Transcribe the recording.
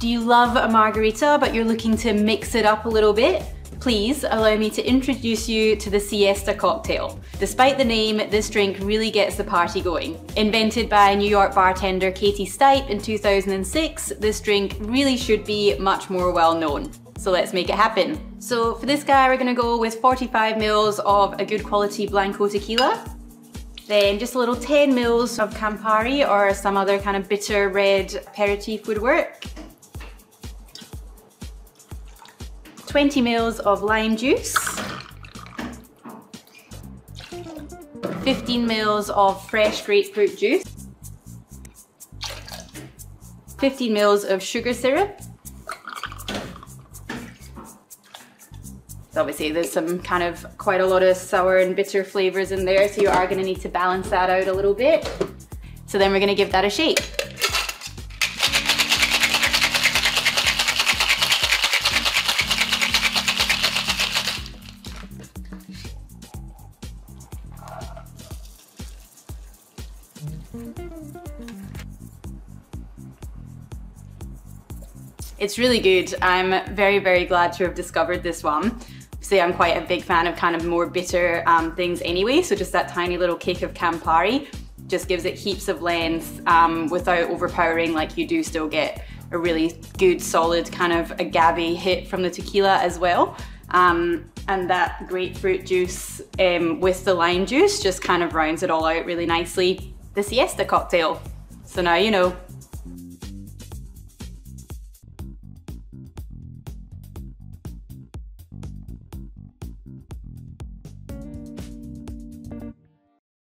Do you love a margarita but you're looking to mix it up a little bit? Please allow me to introduce you to the Siesta cocktail. Despite the name, this drink really gets the party going. Invented by New York bartender Katie Stipe in 2006, this drink really should be much more well known. So let's make it happen. So for this guy, we're gonna go with 45 mils of a good quality Blanco tequila, then just a little 10 mils of Campari or some other kind of bitter red aperitif would work. 20 mils of lime juice, 15 mils of fresh grapefruit juice, 15 mils of sugar syrup, So obviously there's some kind of quite a lot of sour and bitter flavors in there, so you are gonna need to balance that out a little bit. So then we're gonna give that a shake. It's really good. I'm very, very glad to have discovered this one. See, I'm quite a big fan of kind of more bitter um, things anyway, so just that tiny little kick of Campari just gives it heaps of length um, without overpowering like you do still get a really good solid kind of agave hit from the tequila as well. Um, and that grapefruit juice um, with the lime juice just kind of rounds it all out really nicely. The siesta cocktail. So now you know.